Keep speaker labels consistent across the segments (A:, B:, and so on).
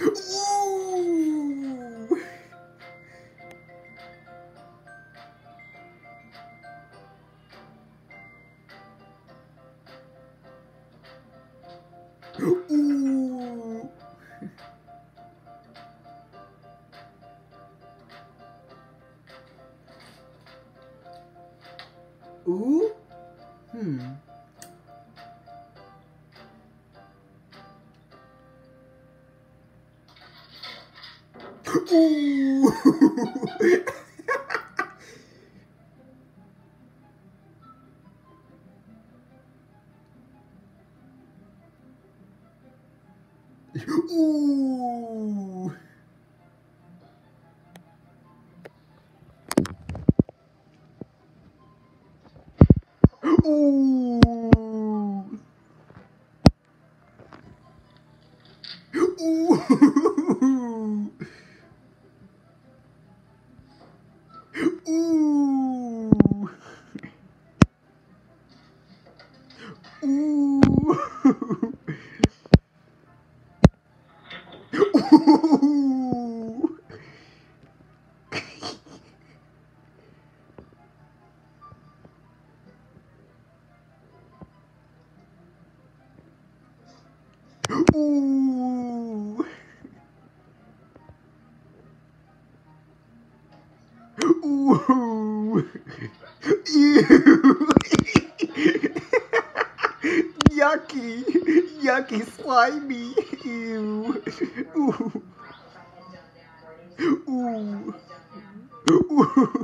A: Ooh. Ooh. Hmm. Ooh. Ooh. Ooh. Ooh. Ooh. Ooh. Ew. Yucky. Yucky slimy. Ew. Ooh. Ooh. Ooh.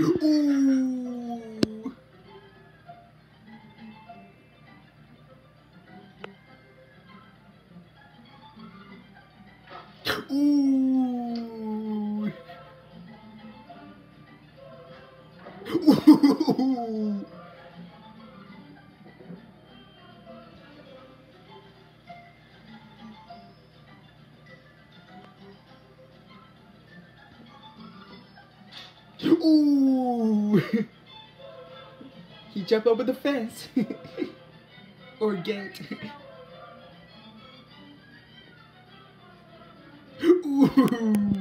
A: Ooh. Ooh. Ooh. Ooh. he jumped over the fence. or gate. Ooh.